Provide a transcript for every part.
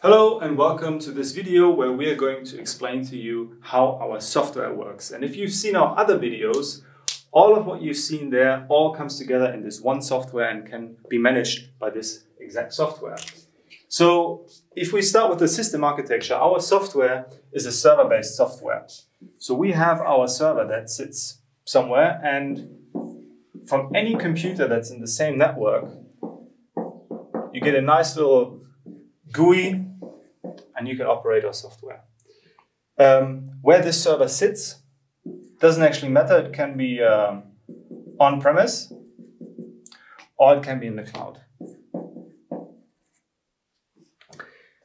Hello and welcome to this video where we are going to explain to you how our software works. And if you've seen our other videos, all of what you've seen there all comes together in this one software and can be managed by this exact software. So if we start with the system architecture, our software is a server-based software. So we have our server that sits somewhere and from any computer that's in the same network, you get a nice little GUI and you can operate our software. Um, where this server sits doesn't actually matter. It can be um, on-premise or it can be in the cloud.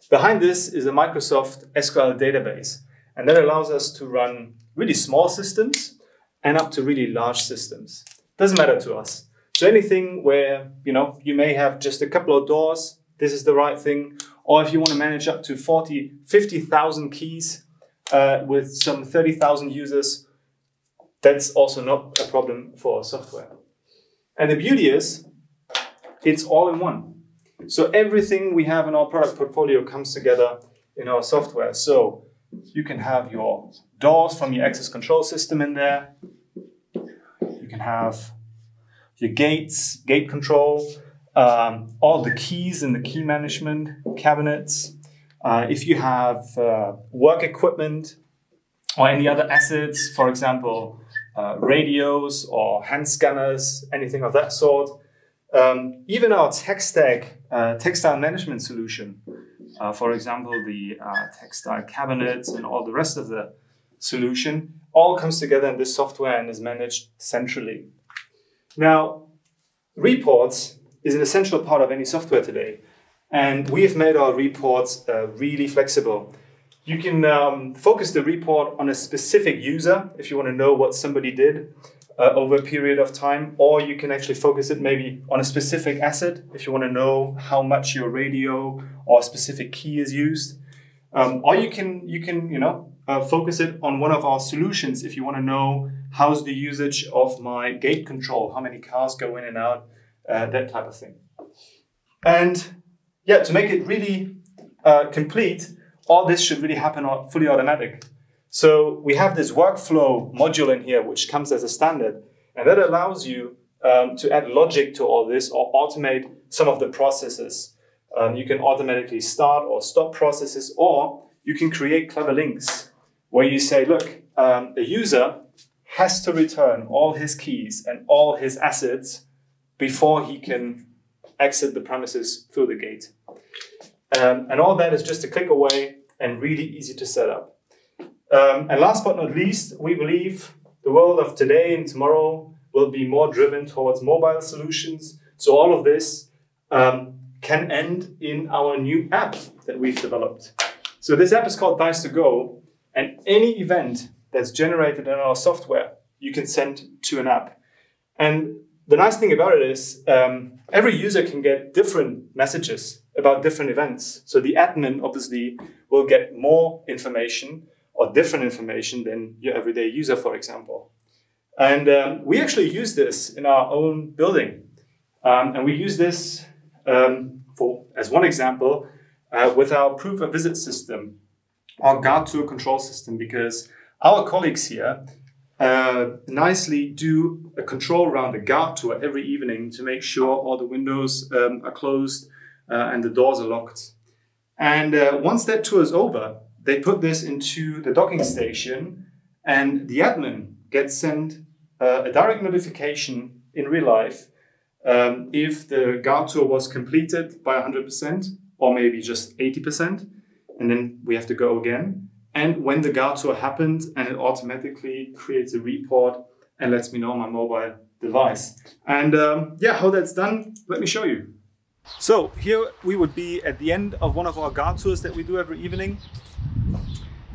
Behind this is a Microsoft SQL database, and that allows us to run really small systems and up to really large systems. Doesn't matter to us. So anything where you know you may have just a couple of doors, this is the right thing, or if you want to manage up to 40, 50,000 keys uh, with some 30,000 users, that's also not a problem for our software. And the beauty is, it's all in one. So everything we have in our product portfolio comes together in our software. So you can have your doors from your access control system in there. You can have your gates, gate control, um, all the keys in the key management cabinets. Uh, if you have uh, work equipment or any other assets, for example, uh, radios or hand scanners, anything of that sort. Um, even our tech stack, uh, textile management solution, uh, for example, the uh, textile cabinets and all the rest of the solution, all comes together in this software and is managed centrally. Now, reports is an essential part of any software today. And we have made our reports uh, really flexible. You can um, focus the report on a specific user if you want to know what somebody did uh, over a period of time, or you can actually focus it maybe on a specific asset if you want to know how much your radio or specific key is used. Um, or you can you can you know uh, focus it on one of our solutions if you want to know how's the usage of my gate control, how many cars go in and out, uh, that type of thing. And yeah, to make it really uh, complete, all this should really happen fully automatic. So we have this workflow module in here, which comes as a standard, and that allows you um, to add logic to all this or automate some of the processes. Um, you can automatically start or stop processes, or you can create clever links where you say, look, um, a user has to return all his keys and all his assets before he can exit the premises through the gate. Um, and all that is just a click away and really easy to set up. Um, and last but not least, we believe the world of today and tomorrow will be more driven towards mobile solutions. So all of this um, can end in our new app that we've developed. So this app is called Dice to Go, and any event that's generated in our software, you can send to an app. And the nice thing about it is um, every user can get different messages about different events. So the admin obviously will get more information or different information than your everyday user, for example. And um, we actually use this in our own building. Um, and we use this um, for, as one example, uh, with our proof of visit system, our guard tour control system, because our colleagues here uh, nicely do a control around the guard tour every evening to make sure all the windows um, are closed uh, and the doors are locked. And uh, once that tour is over, they put this into the docking station, and the admin gets sent uh, a direct notification in real life um, if the guard tour was completed by 100% or maybe just 80%, and then we have to go again and when the guard tour happened and it automatically creates a report and lets me know on my mobile device. And um, yeah, how that's done, let me show you. So here we would be at the end of one of our guard tours that we do every evening.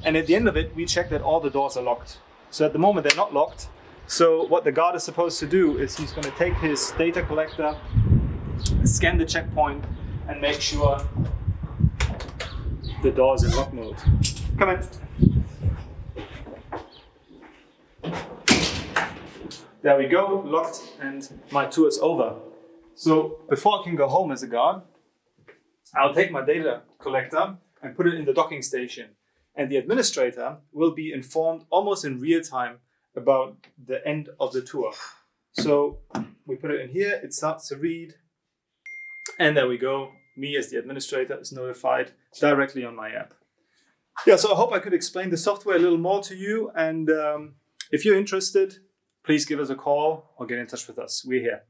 And at the end of it, we check that all the doors are locked. So at the moment they're not locked. So what the guard is supposed to do is he's going to take his data collector, scan the checkpoint and make sure the doors in lock mode. Come in. There we go, locked, and my tour is over. So before I can go home as a guard, I'll take my data collector and put it in the docking station. And the administrator will be informed almost in real time about the end of the tour. So we put it in here, it starts to read, and there we go. Me as the administrator is notified directly on my app. Yeah, so I hope I could explain the software a little more to you. And um, if you're interested, please give us a call or get in touch with us. We're here.